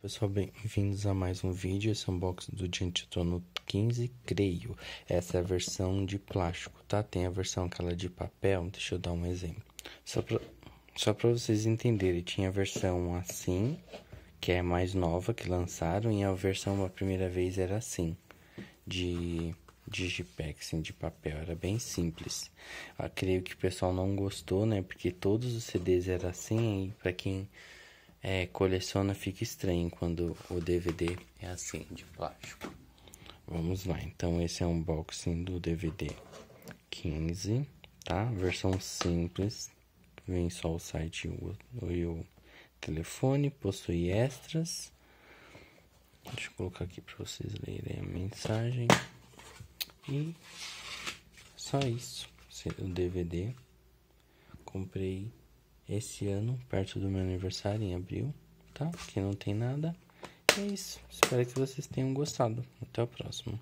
Pessoal, bem-vindos a mais um vídeo. Esse unboxing do Diantitono 15, creio. Essa é a versão de plástico, tá? Tem a versão aquela de papel, deixa eu dar um exemplo. Só pra, só pra vocês entenderem, tinha a versão assim, que é mais nova, que lançaram, e a versão a primeira vez era assim, de digipack, assim, de papel, era bem simples. Eu creio que o pessoal não gostou, né? Porque todos os CDs eram assim, e pra quem é, coleciona fica estranho quando o DVD é assim, de plástico. Vamos lá, então esse é um unboxing do DVD 15, tá? Versão simples, vem só o site e o, telefone, possui extras. Deixa eu colocar aqui para vocês lerem a mensagem. E só isso, o DVD. Comprei esse ano, perto do meu aniversário, em abril, tá? Que não tem nada. É isso. Espero que vocês tenham gostado. Até o próximo.